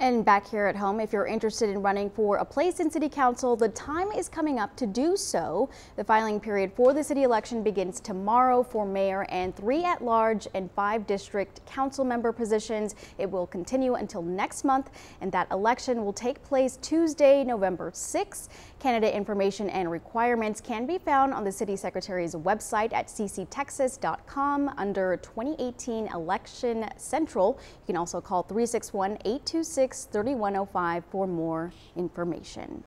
And back here at home, if you're interested in running for a place in City Council, the time is coming up to do so. The filing period for the city election begins tomorrow for mayor and three at-large and five district council member positions. It will continue until next month, and that election will take place Tuesday, November 6th. Candidate information and requirements can be found on the city secretary's website at cctexas.com under 2018 Election Central. You can also call 361 826 3105 for more information.